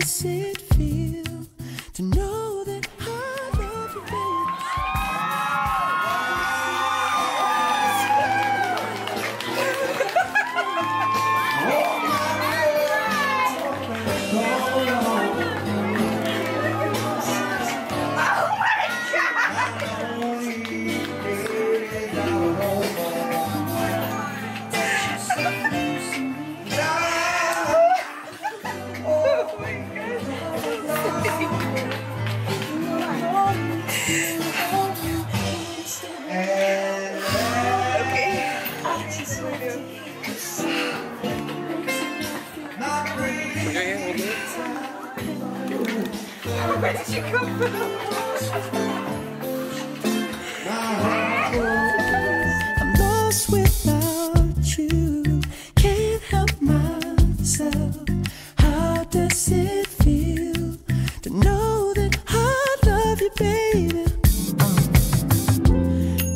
Does it feel to know Where did you come from? I'm lost without you. Can't help myself. How does it feel to know that I love you, baby?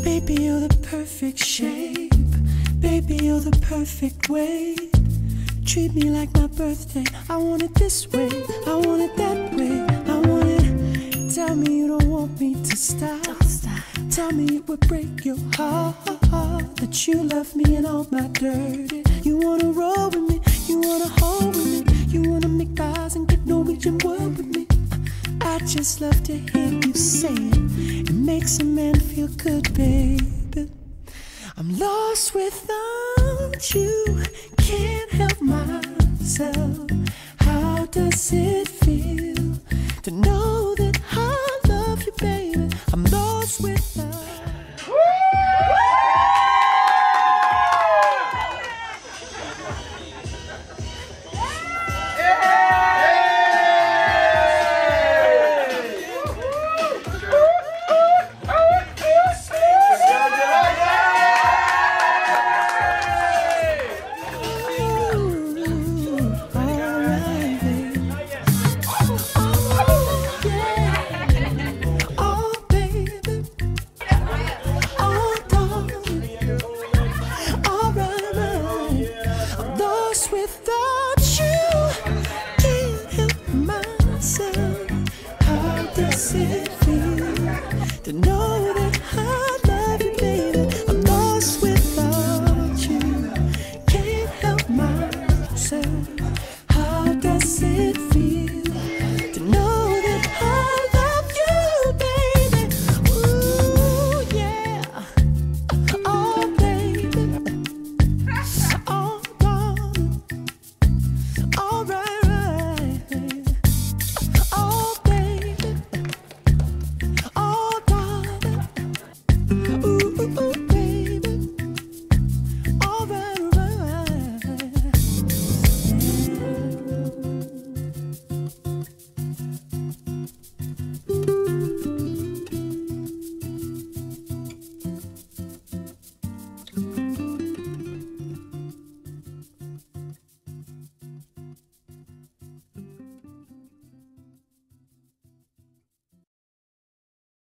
Baby, you're the perfect shape. Baby, you're the perfect weight. Treat me like my birthday. I want it this way. I want it that way. I want it. Tell me you don't want me to stop. Don't stop. Tell me it would break your heart that you love me and all my dirty. You wanna roll with me, you wanna hold with me, you wanna make eyes and get Norwegian word with me. I just love to hear you say it. It makes a man feel good, baby. I'm lost without you, can't help myself. How does it feel lost